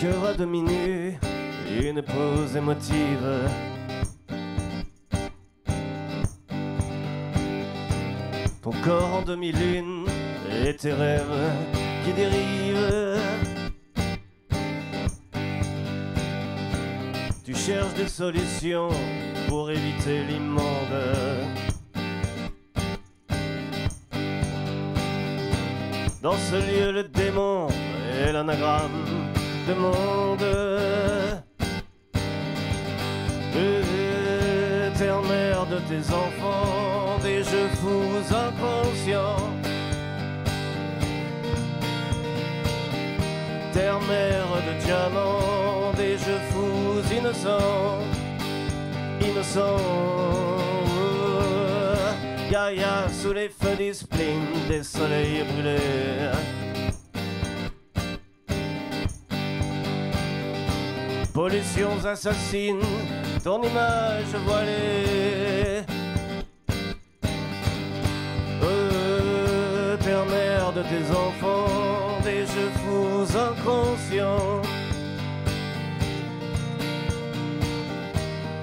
cœur à demi nu, une épouse émotive. Ton corps en demi-lune et tes rêves qui dérivent. Tu cherches des solutions pour éviter l'immonde. Dans ce lieu, le démon est l'anagramme de monde. Mer de tes enfants, des jeux fous inconscients. Terre-mère de diamants, des jeux fous innocents, innocents. Gaïa sous les feux des spleen, des soleils brûlés. Pollutions assassines, ton image voilée. Euh, terre-mère de tes enfants, des jeux fous inconscients.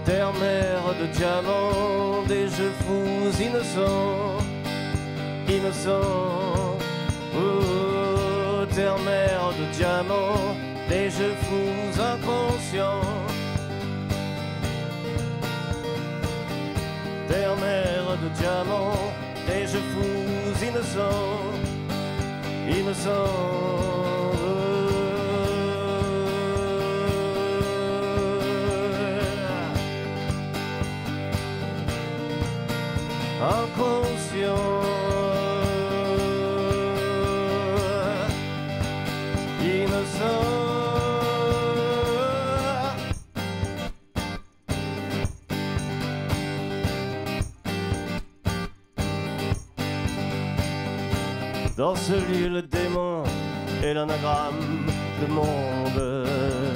Terre-mère de diamants, des jeux fous innocents, innocents. Oh, terre-mère de diamants, des jeux fous inconscients. Terre-mère de diamants, des jeux fous innocents, innocents. inconscient, Dans ce lieu, le démon est l'anagramme de monde.